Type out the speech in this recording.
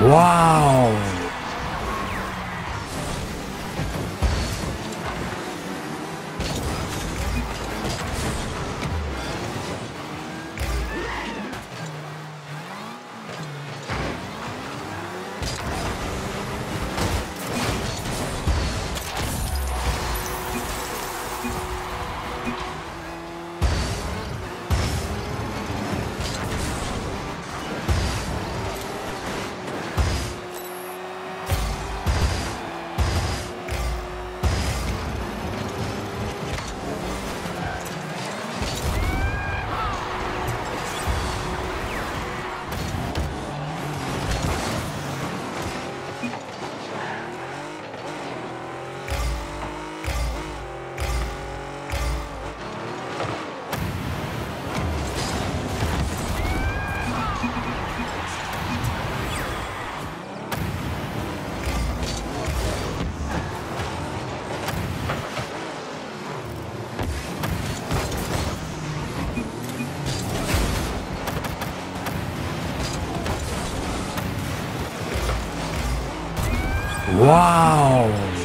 Wow! Wow!